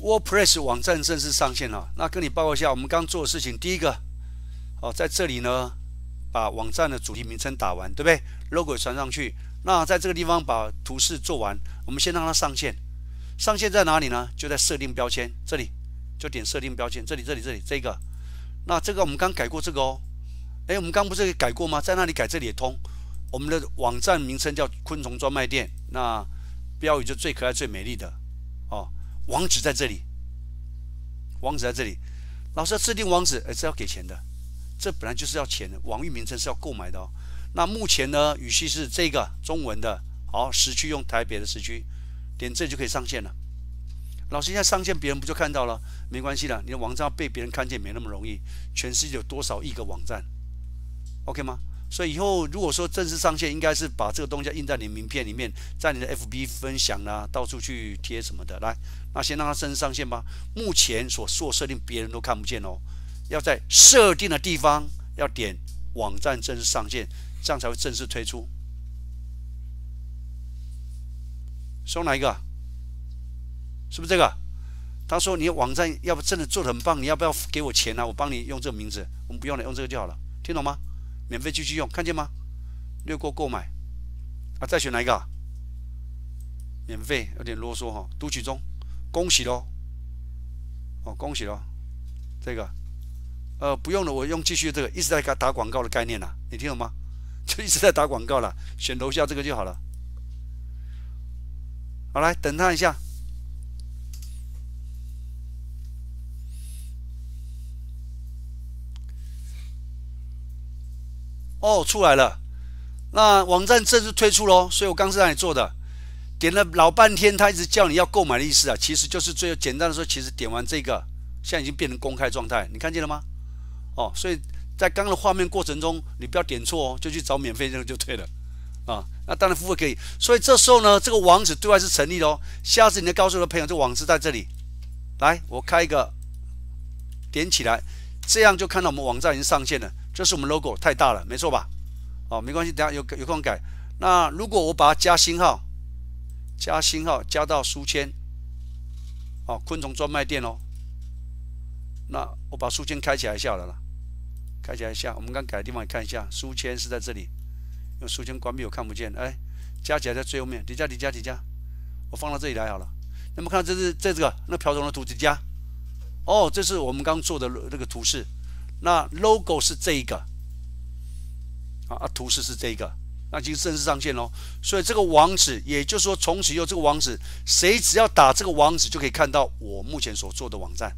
WordPress 网站正式上线了。那跟你报告一下，我们刚做的事情，第一个，哦，在这里呢，把网站的主题名称打完，对不对？logo 传上去。那在这个地方把图示做完，我们先让它上线。上线在哪里呢？就在设定标签这里，就点设定标签，这里，这里，这里，这个。那这个我们刚改过这个哦。哎，我们刚不是改过吗？在那里改，这里也通。我们的网站名称叫昆虫专卖店，那标语就最可爱、最美丽的哦。网址在这里，网址在这里。老师要制定网址，哎，这要给钱的，这本来就是要钱的。网域名称是要购买的哦。那目前呢，语系是这个中文的，好，时区用台北的时区，点这就可以上线了。老师现在上线，别人不就看到了？没关系的，你的网站被别人看见没那么容易。全世界有多少亿个网站？OK 吗？所以以后如果说正式上线，应该是把这个东西印在你名片里面，在你的 FB 分享啊，到处去贴什么的。来，那先让它正式上线吧。目前所做设定，别人都看不见哦。要在设定的地方要点网站正式上线，这样才会正式推出。搜哪一个？是不是这个？他说你网站要不真的做的很棒，你要不要给我钱啊？我帮你用这个名字，我们不用了，用这个就好了。听懂吗？免费继续用，看见吗？略过购买啊，再选哪一个？免费有点啰嗦哈，读取中，恭喜喽！哦，恭喜喽！这个呃不用了，我用继续这个一直在给他打广告的概念呐，你听懂吗？就一直在打广告了，选楼下这个就好了。好，来等他一下。哦，出来了，那网站正式推出喽，所以我刚是让你做的，点了老半天，他一直叫你要购买的意思啊，其实就是最简单的说，其实点完这个，现在已经变成公开状态，你看见了吗？哦，所以在刚刚的画面过程中，你不要点错哦，就去找免费这个就对了啊。那当然付费可以，所以这时候呢，这个网址对外是成立的哦。下次你再告诉的朋友，这网址在这里，来，我开一个，点起来，这样就看到我们网站已经上线了。这是我们 logo 太大了，没错吧？哦，没关系，等下有有空改。那如果我把它加星号，加星号加到书签，哦，昆虫专卖店哦。那我把书签开起来一下了啦，开起来一下。我们刚改的地方你看一下，书签是在这里，用书签关闭我看不见。哎，加起来在最后面，叠加叠加叠加，我放到这里来好了。那么看这是这这个那瓢虫的图叠加，哦，这是我们刚做的那个图示。那 logo 是这一个啊，啊，图示是这一个，那已经正式上线喽。所以这个网址，也就是说，从此以后这个网址，谁只要打这个网址，就可以看到我目前所做的网站。